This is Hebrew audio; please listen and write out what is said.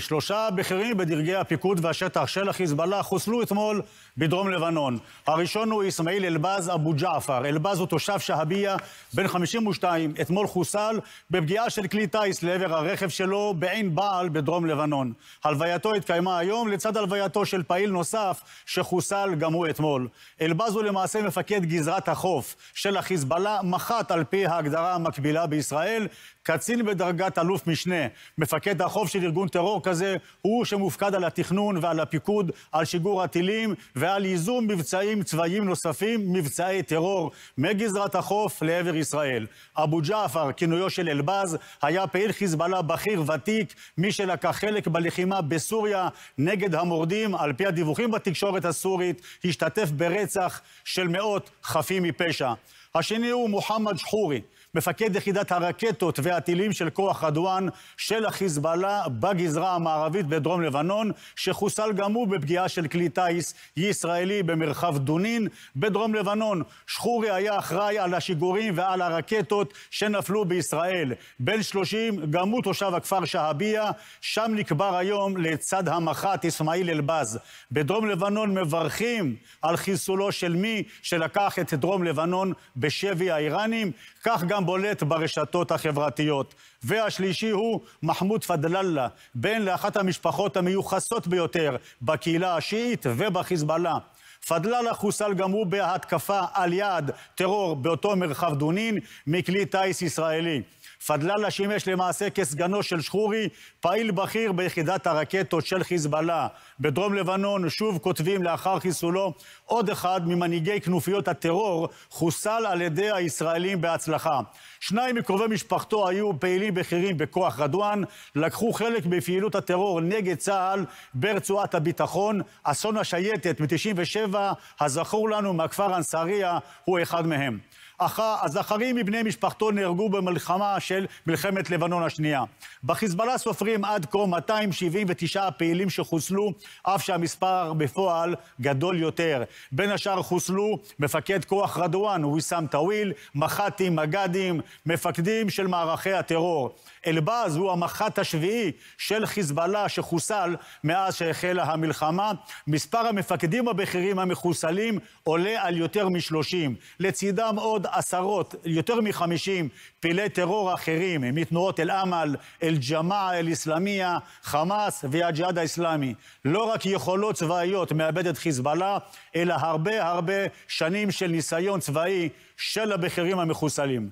שלושה בכירים בדרגי הפיקוד והשטח של החיזבאללה חוסלו אתמול בדרום לבנון. הראשון הוא אסמאעיל אלבז אבו ג'עפר. אלבז הוא תושב שהביה, בן 52, אתמול חוסל בפגיעה של כלי טיס לעבר הרכב שלו בעין בעל בדרום לבנון. הלווייתו התקיימה היום לצד הלווייתו של פעיל נוסף שחוסל גם הוא אתמול. אלבז הוא למעשה מפקד גזרת החוף של החיזבאללה, מח"ט על פי ההגדרה המקבילה בישראל, קצין בדרגת אלוף משנה, מפקד החוף של ארגון טרור כזה, הוא שמופקד על התכנון ועל הפיקוד, על שיגור הטילים ועל ייזום מבצעים צבאיים נוספים, מבצעי טרור, מגזרת החוף לעבר ישראל. אבו ג'עפר, כינויו של אלבז, היה פעיל חיזבאללה בכיר ותיק, מי שלקח חלק בלחימה בסוריה נגד המורדים, על פי הדיווחים בתקשורת הסורית, השתתף ברצח של מאות חפים מפשע. השני הוא מוחמד שחורי, מפקד יחידת הרקטות והטילים של כוח רדואן של החיזבאללה בגזרה המערבית בדרום לבנון, שחוסל גם הוא בפגיעה של כלי טיס ישראלי במרחב דונין בדרום לבנון. שחורי היה אחראי על השיגורים ועל הרקטות שנפלו בישראל. בן 30, גם הוא תושב הכפר שהביה, שם נקבר היום לצד המח"ט אסמאעיל אלבז. בדרום לבנון מברכים על חיסולו של מי שלקח את דרום לבנון בשבי האיראנים, כך גם בולט ברשתות החברתיות. והשלישי הוא מחמוד פדללה, בן לאחת המשפחות המיוחסות ביותר בקהילה השיעית ובחיזבאללה. פדללה חוסל גם הוא בהתקפה על יעד טרור באותו מרחב דונין מכלי טיס ישראלי. פדללה שימש למעשה כסגנו של שחורי, פעיל בכיר ביחידת הרקטות של חיזבאללה. בדרום לבנון שוב כותבים לאחר חיסולו, עוד אחד ממנהיגי כנופיות הטרור חוסל על ידי הישראלים בהצלחה. שניים מקרובי משפחתו היו פעילים בכירים בכוח רדואן, לקחו חלק בפעילות הטרור נגד צה"ל ברצועת הביטחון. אסון השייטת מ-97, הזכור לנו מהכפר אנסריה, הוא אחד מהם. הזכרים מבני משפחתו נהרגו במלחמה של מלחמת לבנון השנייה. בחיזבאללה סופרים עד כה 279 פעילים שחוסלו, אף שהמספר בפועל גדול יותר. בין השאר חוסלו מפקד כוח רדואן, ויסאם טאוויל, מח"טים, מג"דים, מפקדים של מערכי הטרור. אלבז הוא המח"ט השביעי של חיזבאללה שחוסל מאז שהחלה המלחמה. מספר המפקדים הבכירים המחוסלים עולה על יותר מ-30. לצידם עוד עשרות, יותר מ-50 פעילי טרור אחרים מתנועות אל-אמל, אל-ג'מאעה אל-אסלאמיה, חמאס והג'יהאד האסלאמי. לא רק יכולות צבאיות מאבדת חיזבאללה, אלא הרבה הרבה שנים של ניסיון צבאי של הבכירים המחוסלים.